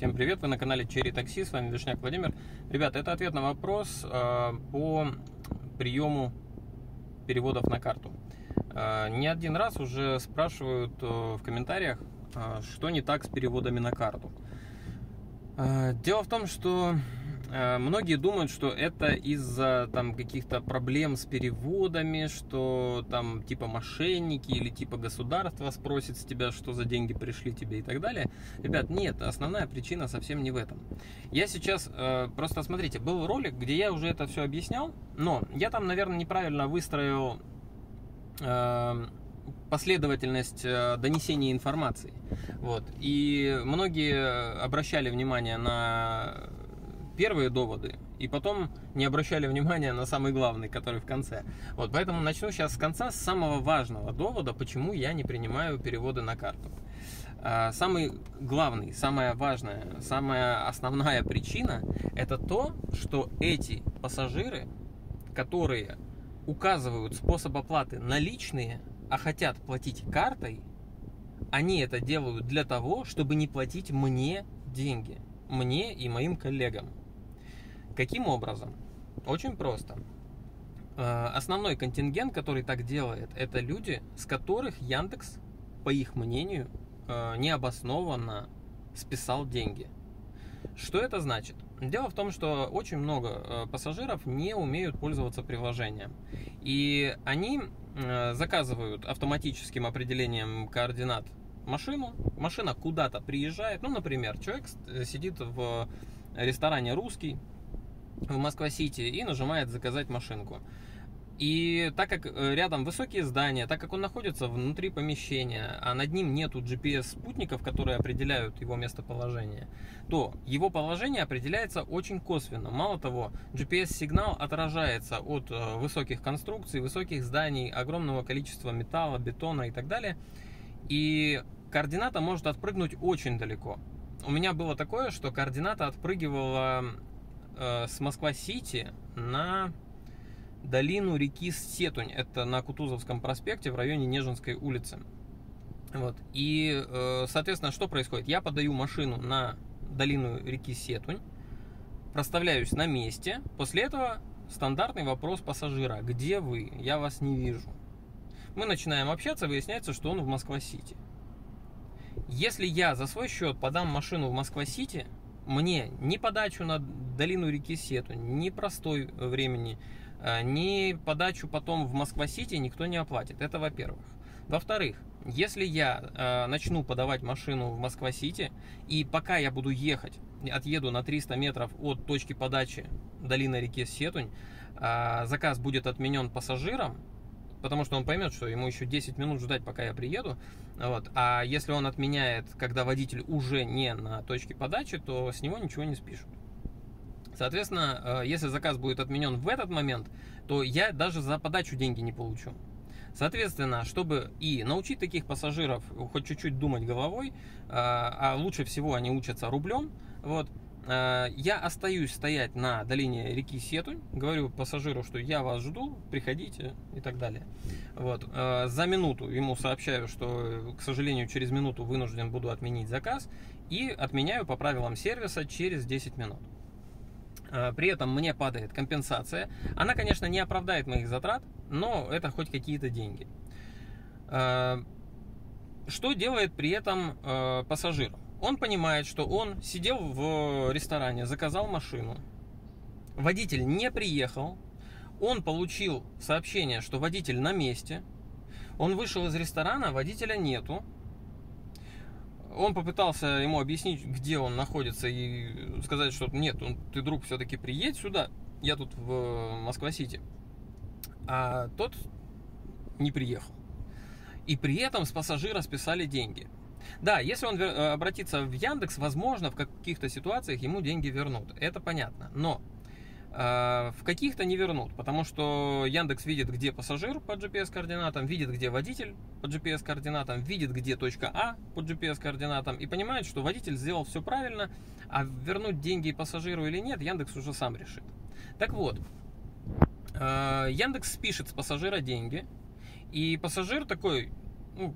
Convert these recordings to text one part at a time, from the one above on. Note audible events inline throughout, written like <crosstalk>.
Всем привет, вы на канале Черри Такси, с вами Вишняк Владимир. Ребята, это ответ на вопрос э, по приему переводов на карту. Э, не один раз уже спрашивают э, в комментариях, э, что не так с переводами на карту. Э, дело в том, что многие думают, что это из-за там каких-то проблем с переводами, что там типа мошенники или типа государство спросит с тебя, что за деньги пришли тебе и так далее. Ребят, нет, основная причина совсем не в этом. Я сейчас, э, просто смотрите, был ролик, где я уже это все объяснял, но я там, наверное, неправильно выстроил э, последовательность донесения информации. Вот. И многие обращали внимание на первые доводы, и потом не обращали внимания на самый главный, который в конце. Вот, поэтому начну сейчас с конца, с самого важного довода, почему я не принимаю переводы на карту. А, самый главный, самая важная, самая основная причина – это то, что эти пассажиры, которые указывают способ оплаты наличные, а хотят платить картой, они это делают для того, чтобы не платить мне деньги, мне и моим коллегам. Каким образом? Очень просто. Э, основной контингент, который так делает, это люди, с которых Яндекс, по их мнению, э, необоснованно списал деньги. Что это значит? Дело в том, что очень много э, пассажиров не умеют пользоваться приложением. И они заказывают автоматическим определением координат машину. Машина куда-то приезжает. Ну, например, человек сидит в ресторане русский, в Москва-Сити и нажимает «Заказать машинку». И так как э, рядом высокие здания, так как он находится внутри помещения, а над ним нету GPS-спутников, которые определяют его местоположение, то его положение определяется очень косвенно. Мало того, GPS-сигнал отражается от э, высоких конструкций, высоких зданий, огромного количества металла, бетона и так далее. И координата может отпрыгнуть очень далеко. У меня было такое, что координата отпрыгивала э, с Москва-Сити на долину реки Сетунь. Это на Кутузовском проспекте в районе Нежинской улицы. Вот. И, э, соответственно, что происходит? Я подаю машину на долину реки Сетунь, проставляюсь на месте. После этого стандартный вопрос пассажира. Где вы? Я вас не вижу. Мы начинаем общаться, выясняется, что он в Москва-Сити. Если я за свой счет подам машину в Москва-Сити, мне ни подачу на долину реки Сету, ни простой времени, э, ни подачу потом в Москва-Сити никто не оплатит. Это во-первых. Во-вторых, если я э, начну подавать машину в Москва-Сити, и пока я буду ехать, отъеду на 300 метров от точки подачи долины реки Сетунь, э, заказ будет отменен пассажирам, потому что он поймет, что ему еще 10 минут ждать, пока я приеду. Вот. А если он отменяет, когда водитель уже не на точке подачи, то с него ничего не спишут. Соответственно, э, если заказ будет отменен в этот момент, то я даже за подачу деньги не получу. Соответственно, чтобы и научить таких пассажиров хоть чуть-чуть думать головой, э, а лучше всего они учатся рублем, вот, я остаюсь стоять на долине реки Сетунь, говорю пассажиру, что я вас жду, приходите и так далее. Вот. Э, за минуту ему сообщаю, что, к сожалению, через минуту вынужден буду отменить заказ и отменяю по правилам сервиса через 10 минут. Э, при этом мне падает компенсация. Она, конечно, не оправдает моих затрат, но это хоть какие-то деньги. Что делает при этом пассажир? Он понимает, что он сидел в ресторане, заказал машину. Водитель не приехал. Он получил сообщение, что водитель на месте. Он вышел из ресторана, водителя нету. Он попытался ему объяснить, где он находится, и сказать, что нет, он, ты, друг, все-таки приедь сюда. Я тут в Москва-Сити. А тот не приехал. И при этом с пассажира списали деньги. Да, если он э, обратится в Яндекс, возможно, в каких-то ситуациях ему деньги вернут. Это понятно. Но э, в каких-то не вернут, потому что Яндекс видит, где пассажир по GPS-координатам, видит, где водитель по GPS-координатам, видит, где точка А по GPS-координатам и понимает, что водитель сделал все правильно, а вернуть деньги пассажиру или нет, Яндекс уже сам решит. Так вот, э, Яндекс спишет с пассажира деньги, и пассажир такой, ну,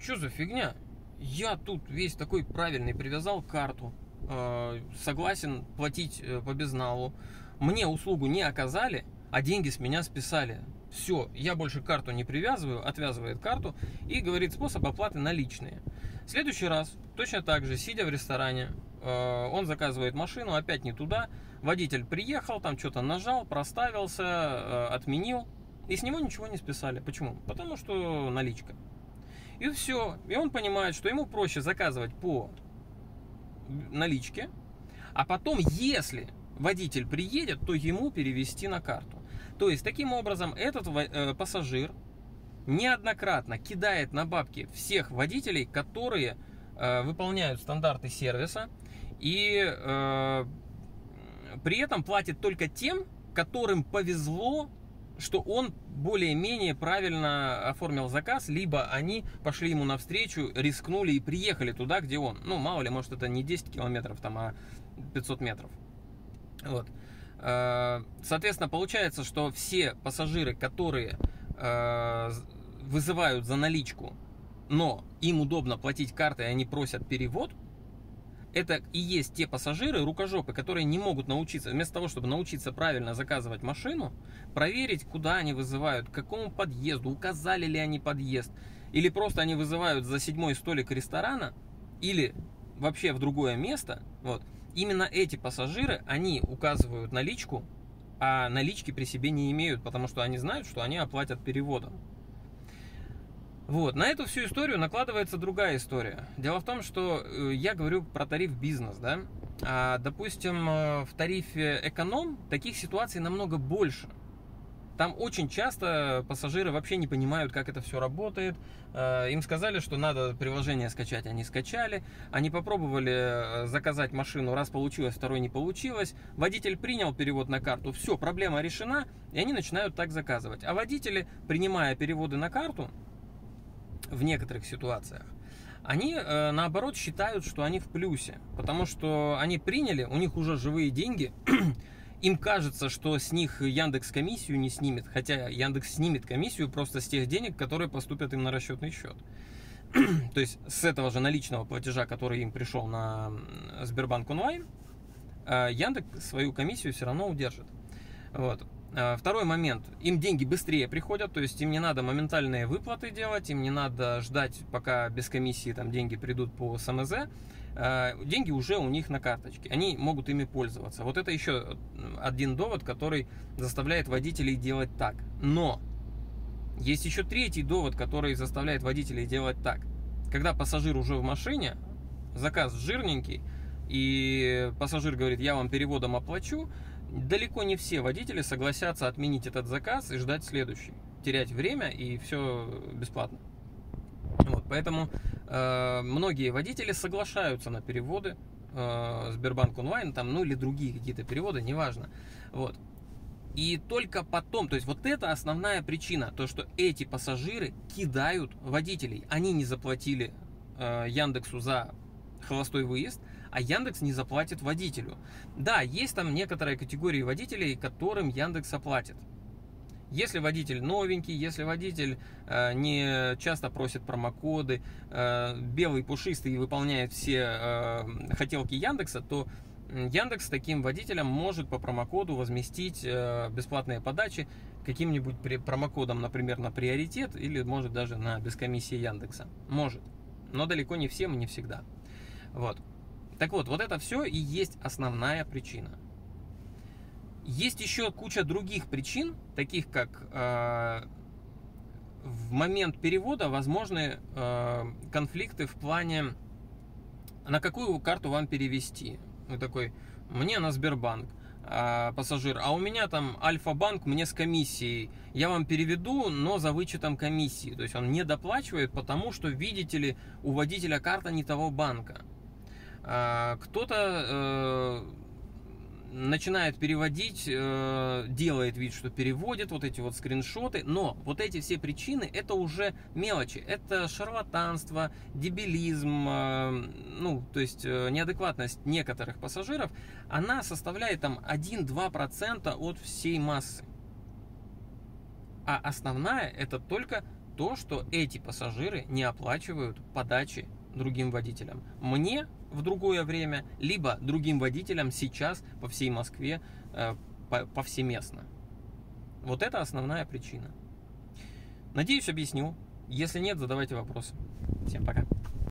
что за фигня? Я тут весь такой правильный привязал карту. э, согласен платить э, по безналу, мне услугу не оказали, а деньги с меня списали. Все, я больше карту не привязываю, отвязывает карту и говорит способ оплаты наличные. В следующий раз, точно так же, сидя в ресторане, э, он заказывает машину, опять не туда, водитель приехал, там что-то нажал, проставился, отменил, и с него ничего не списали. Почему? Потому что наличка. И все. И он понимает, что ему проще заказывать по наличке, а потом, если водитель приедет, то ему перевести на карту. То есть, таким образом, этот э, пассажир неоднократно кидает на бабки всех водителей, которые э, выполняют стандарты сервиса и э, при этом платит только тем, которым повезло что он более-менее правильно оформил заказ, либо они пошли ему навстречу, рискнули и приехали туда, где он. Ну, мало ли, может, это не 10 километров, там, а 500 метров. Вот. Э, соответственно, получается, что все пассажиры, которые э, вызывают за наличку, но им удобно платить картой, и они просят перевод, это и есть те пассажиры, рукожопы, которые не могут научиться, вместо того, чтобы научиться правильно заказывать машину, проверить, куда они вызывают, к какому подъезду, указали ли они подъезд, или просто они вызывают за седьмой столик ресторана, или вообще в другое место, вот, именно эти пассажиры, они указывают наличку, а налички при себе не имеют, потому что они знают, что они оплатят переводом. Вот, на эту всю историю накладывается другая история. Дело в том, что э, я говорю про тариф бизнес, да, а, допустим, э, в тарифе эконом таких ситуаций намного больше. Там очень часто пассажиры вообще не понимают, как это все работает. Э, им сказали, что надо приложение скачать, они скачали. Они попробовали заказать машину, раз получилось, второй не получилось. Водитель принял перевод на карту, все, проблема решена, и они начинают так заказывать. А водители, принимая переводы на карту, в некоторых ситуациях, они э, наоборот считают, что они в плюсе, потому что они приняли, у них уже живые деньги, <clears throat> им кажется, что с них Яндекс комиссию не снимет, хотя Яндекс снимет комиссию просто с тех денег, которые поступят им на расчетный счет. <clears throat> То есть с этого же наличного платежа, который им пришел на Сбербанк онлайн, э, Яндекс свою комиссию все равно удержит. Вот. А, второй момент. Им деньги быстрее приходят, то есть им не надо моментальные выплаты делать, им не надо ждать, пока без комиссии там деньги придут по СМЗ. А, деньги уже у них на карточке, они могут ими пользоваться. Вот это еще один довод, который заставляет водителей делать так. Но есть еще третий довод, который заставляет водителей делать так. Когда пассажир уже в машине, заказ жирненький, и пассажир говорит, я вам переводом оплачу, далеко не все водители согласятся отменить этот заказ и ждать следующий. Терять время и все бесплатно. Вот, поэтому э, многие водители соглашаются на переводы э, Сбербанк онлайн, там, ну или другие какие-то переводы, неважно. Вот. И только потом, то есть вот это основная причина, то что эти пассажиры кидают водителей. Они не заплатили э, Яндексу за холостой выезд, а Яндекс не заплатит водителю. Да, есть там некоторые категории водителей, которым Яндекс оплатит. Если водитель новенький, если водитель э, не часто просит промокоды, э, белый пушистый и выполняет все э, хотелки Яндекса, то Яндекс таким водителям может по промокоду возместить э, бесплатные подачи каким-нибудь промокодом, например, на приоритет или может даже на бескомиссии Яндекса. Может. Но далеко не всем и не всегда. Вот. Так вот, вот это все и есть основная причина. Есть еще куча других причин, таких как э, в момент перевода возможны э, конфликты в плане, на какую карту вам перевести. Вы такой, мне на Сбербанк, э, пассажир, а у меня там Альфа-банк, мне с комиссией. Я вам переведу, но за вычетом комиссии. То есть он не доплачивает, потому что, видите ли, у водителя карта не того банка. А, кто-то э, начинает переводить, э, делает вид, что переводит вот эти вот скриншоты, но вот эти все причины это уже мелочи, это шарлатанство, дебилизм, э, ну то есть неадекватность некоторых пассажиров, она составляет там 1-2% от всей массы. А основная это только то, что эти пассажиры не оплачивают подачи другим водителям. Мне в другое время, либо другим водителям сейчас по всей Москве э, повсеместно. Вот это основная причина. Надеюсь, объясню. Если нет, задавайте вопросы. Всем пока.